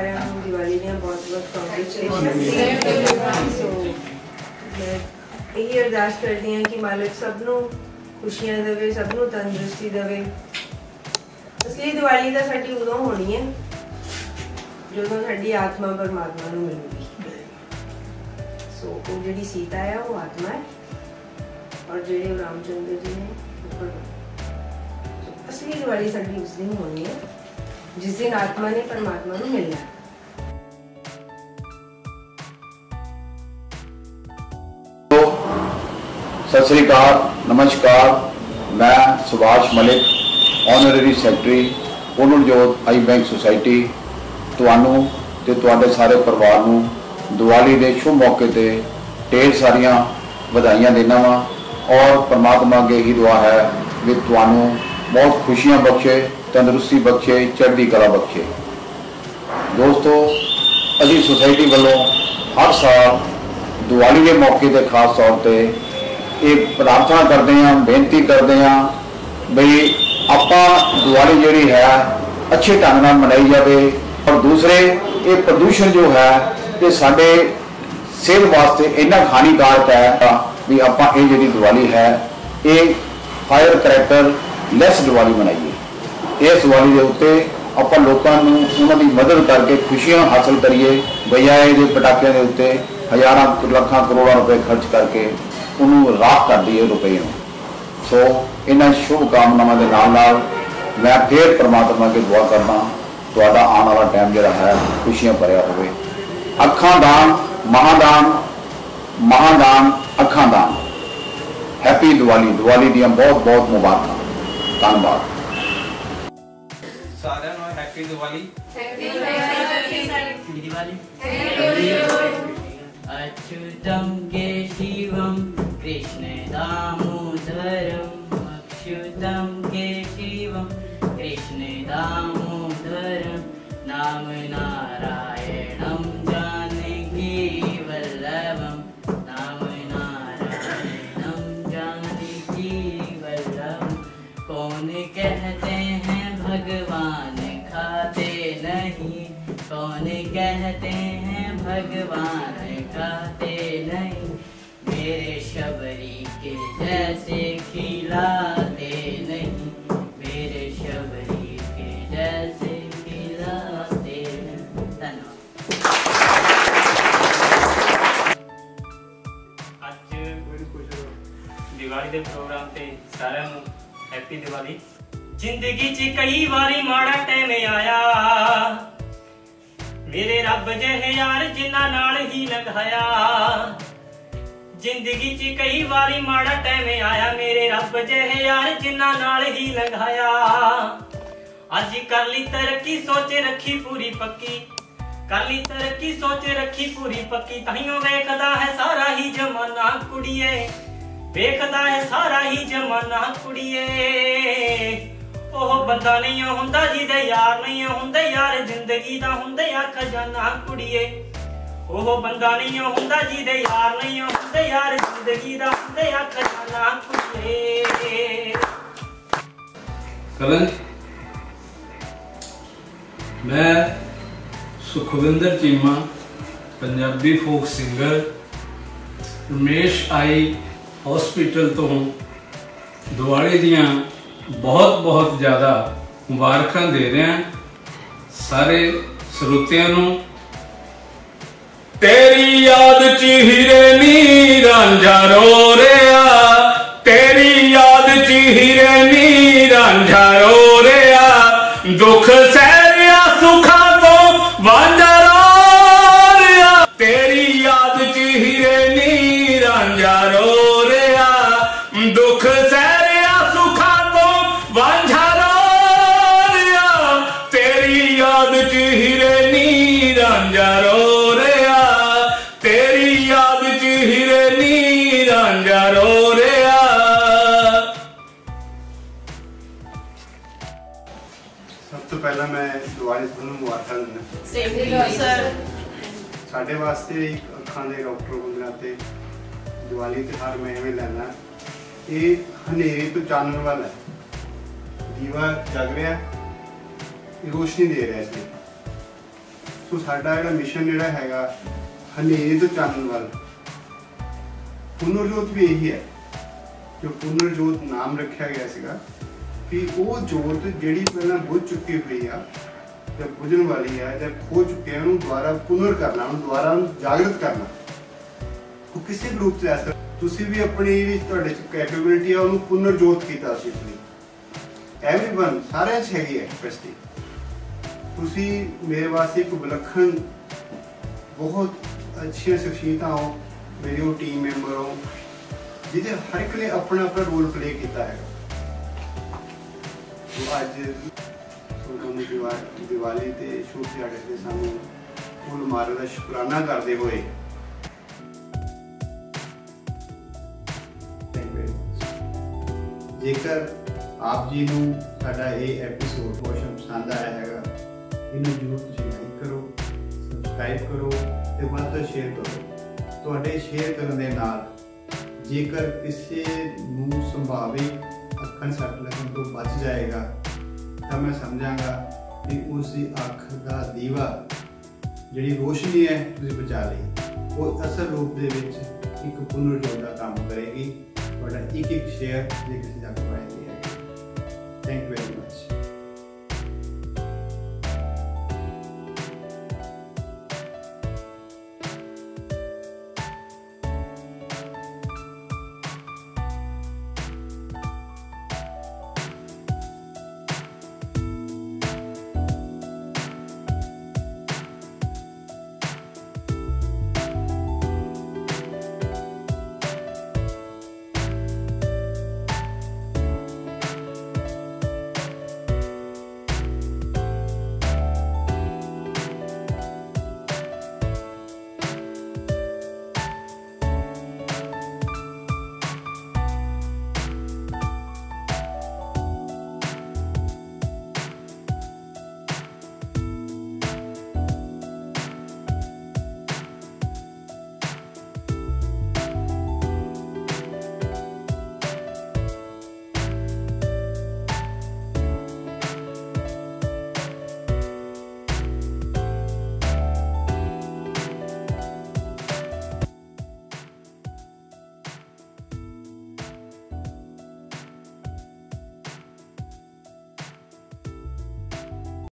ਸਾਰਿਆਂ ਨੂੰ ਦੀਵਾਲੀ ਦੀਆਂ ਬਹੁਤ-ਬਹੁਤ ਕੰਗ੍ਰੈਚੁਲੇਸ਼ਨਸ ਸੋ ਮੈਂ ਇਹ ਅਰਦਾਸ ਕਰਦੀ ਹਾਂ ਕਿ ਮਾਲਕ ਸਭ ਨੂੰ ਖੁਸ਼ੀਆਂ ਦੇਵੇ ਸਭ ਨੂੰ ਤੰਦਰੁਸਤੀ ਦੇਵੇ ਅਸਲੀ ਦੀਵਾਲੀ ਤਾਂ ਸਾਡੀ ਉਦੋਂ ਹੋਣੀ ਹੈ ਜਦੋਂ ਸਾਡੀ ਆਤਮਾ ਪਰਮਾਤਮਾ ਨੂੰ ਮਿਲੂਗੀ ਸੋ ਉਹ ਜਿਹੜੀ ਸੀਤਾ ਹੈ ਉਹ ਆਤਮਾ ਹੈ ਔਰ ਜਿਹੜੇ ਰਾਮਚੰਦਰ ਜੀ ਨੇ ਉਹ ਪਰਮਾਤਮਾ ਸੋ ਅਸਲੀ ਦੀਵਾਲੀ ਸਾਡੀ ਉਸ ਦਿਨ ਹੋਣੀ ਹੈ ਜਿਸ ਦਿਨ ਆਤਮਾ ਨੇ ਪਰਮਾਤਮਾ ਨੂੰ ਮਿਲਣਾ ਹੈ ਸਤਿ ਸ੍ਰੀ ਅਕਾਲ, ਨਮਸਕਾਰ। ਮੈਂ Subhash Malik honorary secretary Punarjot eye bank society. ਤੁਹਾਨੂੰ ਤੇ ਤੁਹਾਡੇ ਸਾਰੇ ਪਰਿਵਾਰ ਨੂੰ ਦੀਵਾਲੀ ਦੇ ਸ਼ੁਭ ਮੌਕੇ ਤੇ ਢੇਰ ਸਾਰੀਆਂ ਵਧਾਈਆਂ ਦੇਣਾ ਵਾਂ। ਔਰ ਪਰਮਾਤਮਾ ਅੱਗੇ ਹੀ ਦੁਆ ਹੈ ਵੀ ਤੁਹਾਨੂੰ ਬਹੁਤ ਖੁਸ਼ੀਆਂ ਬਖਸ਼ੇ ਤੰਦਰੁਸਤੀ ਬਖਸ਼ੇ, ਚੜ੍ਹਦੀ ਕਲਾ ਬਖਸ਼ੇ। ਦੋਸਤੋ, ਅਸੀਂ ਸੁਸਾਇਟੀ ਵੱਲੋਂ ਹਰ ਸਾਲ ਦੀਵਾਲੀ ਦੇ ਮੌਕੇ ਤੇ ਖਾਸ ਤੌਰ ਤੇ ਇਹ ਪ੍ਰਾਰਥਨਾ ਕਰਦੇ ਹਾਂ, ਬੇਨਤੀ ਕਰਦੇ ਹਾਂ ਬਈ ਆਪਾਂ ਦੀਵਾਲੀ ਜਿਹੜੀ ਹੈ, ਅੱਛੇ ਢੰਗ ਨਾਲ ਮਨਾਈ ਜਾਵੇ। ਔਰ ਦੂਸਰੇ, ਇਹ ਪ੍ਰਦੂਸ਼ਣ ਜੋ ਹੈ, ਇਹ ਸਾਡੇ ਸਿਹਤ ਵਾਸਤੇ ਇੰਨਾ ਹਾਨੀਕਾਰਕ ਹੈ ਵੀ ਆਪਾਂ ਇਹ ਜਿਹੜੀ ਦੀਵਾਲੀ ਹੈ, ਇਹ ਫਾਇਰ ਕਰੈਕਟਰ ਲੈਸ ਦੀਵਾਲੀ ਮਨਾਈਏ। ਇਸ ਵਾਰੀ ਦੇ ਉੱਤੇ ਆਪਾਂ ਲੋਕਾਂ ਨੂੰ ਉਹਨਾਂ ਦੀ ਮਦਦ ਕਰਕੇ ਖੁਸ਼ੀਆਂ ਹਾਸਲ ਕਰੀਏ, ਬਜਾਏ ਦੇ ਪਟਾਕਿਆਂ ਦੇ ਉੱਤੇ ਹਜ਼ਾਰਾਂ ਲੱਖਾਂ ਕਰੋੜਾਂ ਰੁਪਏ ਖਰਚ ਕਰਕੇ ਉਹਨੂੰ ਰਾਖ ਕਰ ਦਈਏ ਰੁਪਏ ਨੂੰ। ਸੋ ਇਹਨਾਂ ਸ਼ੁਭ ਕਾਮਨਾਵਾਂ ਦੇ ਨਾਲ ਨਾਲ ਮੈਂ ਫੇਰ ਪ੍ਰਮਾਤਮਾ ਅੱਗੇ ਦੁਆ ਕਰਦਾ, ਤੁਹਾਡਾ ਆਉਣ ਵਾਲਾ ਟਾਈਮ ਜਿਹੜਾ ਹੈ, ਖੁਸ਼ੀਆਂ ਭਰਿਆ ਹੋਵੇ। ਅੱਖਾਂ ਦਾਨ ਮਹਾਦਾਨ ਮਹਾਦਾਨ ਅੱਖਾਂ ਦਾਨ। ਹੈਪੀ ਦੀਵਾਲੀ ਦੀਵਾਲੀ ਦੀਆਂ ਬਹੁਤ ਬਹੁਤ ਮੁਬਾਰਕਾਂ। ਧੰਨਵਾਦ। हैप्पी दिवाली हैप्पी दिवाली अच्युतम केशिवम कृष्ण दामोदरम अच्युतम केशिवम कृष्ण दामोदरम नाम नारायण कौन कहते हैं भगवान खाते नहीं मेरे शबरी के जैसे खिलाते नहीं मेरे शबरी के जैसे खिलाते नहीं धन्यवाद ਅੱਜ ਦੀਵਾਲੀ ਦੇ ਪ੍ਰੋਗਰਾਮ ਤੇ ਸਾਰਿਆਂ ਨੂੰ ਹੈਪੀ ਦੀਵਾਲੀ ਜ਼ਿੰਦਗੀ 'ਚ ਕਈ ਵਾਰੀ ਮਾੜਾ ਟਾਈਮ ਆਇਆ ਮੇਰੇ ਰੱਬ ਜਿਹੇ ਯਾਰ ਜਿਨ੍ਹਾਂ ਨਾਲ ਹੀ ਲੰਘਾਇਆ ਜ਼ਿੰਦਗੀ 'ਚ ਕਈ ਵਾਰੀ ਮਾੜਾ ਟਾਈਮ ਆਇਆ, ਮੇਰੇ ਰੱਬ ਜਿਹੇ ਯਾਰ ਜਿਨ੍ਹਾਂ ਨਾਲ ਹੀ ਲੰਘਾਇਆ ਅੱਜ ਕਰ ਲਈ ਤਰੱਕੀ ਸੋਚ ਰੱਖੀ ਪੂਰੀ ਪੱਕੀ। ਕਰ ਲਈ ਤਰੱਕੀ ਸੋਚ ਰੱਖੀ ਪੂਰੀ ਪੱਕੀ। ਤਾਈਓ ਵੇਖਦਾ ਹੈ ਸਾਰਾ ਹੀ ਜਮਾਨਾ ਕੁੜੀਏ। ਵੇਖਦਾ ਹੈ ਸਾਰਾ ਹੀ ਜਮਾਨਾ ਕੁੜੀਏ। ਉਹ ਬੰਦਾ ਨਹੀਂ ਓ ਹੁੰਦਾ ਜਿਹਦੇ ਯਾਰ ਨਹੀਂ ਓ ਹੁੰਦੇ, ਯਾਰ ਜ਼ਿੰਦਗੀ ਦਾ ਹੁੰਦੇ ਆ ਖਜ਼ਾਨਾ ਕੁੜੀਏ। ਉਹ ਬੰਦਾ ਨਹੀਂ ਓ ਹੁੰਦਾ ਜਿਹਦੇ ਯਾਰ ਨਹੀਂ ਓ ਹੁੰਦੇ, ਯਾਰ ਜ਼ਿੰਦਗੀ ਦਾ ਹੁੰਦੇ ਆ ਖਜ਼ਾਨਾ ਕੁੜੀਏ। ਕਰਨ ਮੈਂ Sukhwinder Cheema, Punjabi folk singer Ramesh eye hospital ਤੋਂ ਦੀਵਾਲੀ ਦੀਆਂ ਬਹੁਤ ਬਹੁਤ ਜ਼ਿਆਦਾ ਮੁਬਾਰਕਾਂ ਦੇ ਰਿਹਾ ਸਾਰੇ ਸਰੋਤਿਆਂ ਨੂੰ। ਤੇਰੀ ਯਾਦ ਚ ਹੀਰੇ ਨੀ ਰਾਂਝਾ ਰੋ ਰਿਹਾ। ਤੇਰੀ ਯਾਦ ਚ ਹੀਰੇ ਨੀ ਰਾਂਝਾ ਰੋ ਚ ਹੀਰੇ ਨੀ ਰਾਂਝਾ ਰੋ ਰਿਹਾ ਤੇਰੀ ਯਾਦ ਚ ਹੀਰੇ ਨੀ ਰਾਂਝਾ ਰੋ ਰਿਹਾ ਸਭ ਤੋਂ ਪਹਿਲਾਂ ਮੈਂ ਦੀਵਾਲੀ ਤੁਹਾਨੂੰ ਮੁਬਾਰਕਾਂ ਦਿੰਦਾ ਸਾਡੇ ਵਾਸਤੇ ਇੱਕ ਅੱਖਾਂ ਦੇ ਡਾਕਟਰ ਹੋਣ ਨਾਤੇ ਦੀਵਾਲੀ ਤਿਉਹਾਰ ਮੈਂ ਐਵੇਂ ਲੈਣਾ ਇਹ ਹਨੇਰੇ ਤੋਂ ਚਾਨਣ ਵਾਲਾ ਹੈ। ਦੀਵਾ ਜਗ ਰਿਹਾ ਇਹ ਰੋਸ਼ਨੀ ਦੇ ਰਿਹਾ ਇਸ ਸੋ ਸਾਡਾ ਜਿਹੜਾ ਮਿਸ਼ਨ ਜਿਹੜਾ ਹੈਗਾ ਹਨੇਰੇ ਤੋਂ ਚਾਨਣ ਵੱਲ। ਪੁਨਰ ਜੋਤ ਵੀ ਇਹੀ ਹੈ। ਜੋ ਪੁਨਰ ਜੋਤ ਨਾਮ ਰੱਖਿਆ ਗਿਆ ਸੀਗਾ, ਕਿ ਉਹ ਜੋਤ ਜਿਹੜੀ ਪਹਿਲਾਂ ਬੁੱਝ ਚੁੱਕੀ ਹੋਈ ਆ, ਜਾਂ ਬੁਝਣ ਵਾਲੀ ਆ, ਜਾਂ ਖੋ ਚੁੱਕੀ ਉਹਨੂੰ ਦੁਬਾਰਾ ਪੁਨਰ ਕਰਨਾ, ਉਹਨੂੰ ਦੁਬਾਰਾ ਉਹਨੂੰ ਜਾਗਰਤ ਕਰਨਾ। ਉਹ ਕਿਸੇ ਵੀ ਰੂਪ ਚ ਲੈ ਤੁਸੀਂ ਵੀ ਆਪਣੀ ਜਿਹੜੀ ਤੁਹਾਡੇ ਚ ਕੈਪੇਬਿਲਿਟੀ ਆ, ਉਹਨੂੰ ਪੁਨਰ ਜੋਤ ਕੀਤਾ ਸੀ ਤੁਸੀਂ ਐਵਰੀਵਨ ਸਾਰਿਆਂ 'ਚ ਹੈਗੀ ਹੈ ਕੈਪੈਸਿਟੀ ਤੁਸੀਂ ਮੇਰੇ ਵਾਸਤੇ ਇੱਕ ਵਿਲੱਖਣ, ਬਹੁਤ ਅੱਛੀਆਂ ਸ਼ਖਸੀਅਤਾਂ ਹੋ, ਮੇਰੀ ਉਹ ਟੀਮ ਮੈਂਬਰ ਹੋ, ਜਿਹਦੇ ਹਰ ਇੱਕ ਨੇ ਆਪਣਾ ਆਪਣਾ ਰੋਲ ਪਲੇ ਕੀਤਾ ਹੈ। ਸੋ ਅੱਜ ਸੋ ਤੁਹਾਨੂੰ ਦੀਵਾ- ਦੀਵਾਲੀ ਤੇ ਸ਼ੁਭ ਦਿਹਾੜੇ ਤੇ ਸਾਨੂੰ ਕੁੱਲ ਮਾਰੇ ਦਾ ਸ਼ੁਕਰਾਨਾ ਕਰਦੇ ਹੋਏ। ਜੇਕਰ ਆਪ ਜੀ ਨੂੰ ਸਾਡਾ ਇਹ ਐਪੀਸੋਡ ਬਹੁਤ ਪਸੰਦ ਆਇਆ ਹੈਗਾ ਇਹਨੂੰ ਜਰੂਰ ਤੁਸੀਂ ਲਾਈਕ ਕਰੋ ਸਬਸਕ੍ਰਾਈਬ ਕਰੋ ਤੇ ਵੱਧ ਤੋਂ ਸ਼ੇਅਰ ਕਰੋ। ਤੁਹਾਡੇ ਸ਼ੇਅਰ ਕਰਨ ਦੇ ਨਾਲ ਜੇਕਰ ਕਿਸੇ ਨੂੰ ਸੰਭਾਵਿਕ ਅੱਖਾਂ ਸੱਟ ਲੱਗਣ ਤੋਂ ਬਚ ਜਾਏਗਾ, ਤਾਂ ਮੈਂ ਸਮਝਾਂਗਾ ਕਿ ਉਸ ਦੀ ਅੱਖ ਦਾ ਦੀਵਾ ਜਿਹੜੀ ਰੋਸ਼ਨੀ ਹੈ ਤੁਸੀਂ ਬਚਾ ਲਈ। ਉਹ ਅਸਲ ਰੂਪ ਦੇ ਵਿੱਚ ਇੱਕ ਪੁਨਰਜੋਲ ਦਾ ਕੰਮ ਕਰੇਗੀ। ਤੁਹਾਡਾ ਇੱਕ ਇੱਕ ਸ਼ੇਅਰ ਜੇ ਕਿਸੇ ਤੱਕ ਪਾਏਗੀ ਹੈ। Thank you very much